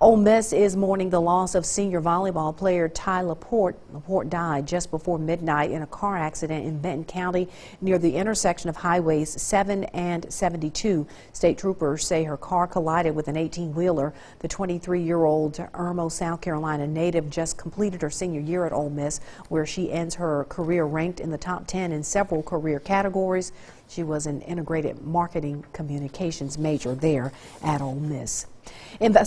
Ole Miss is mourning the loss of senior volleyball player Ty Laporte. Laporte died just before midnight in a car accident in Benton County near the intersection of highways 7 and 72. State troopers say her car collided with an 18-wheeler. The 23-year-old Irmo, South Carolina native just completed her senior year at Ole Miss, where she ends her career ranked in the top 10 in several career categories. She was an integrated marketing communications major there at Ole Miss. Invest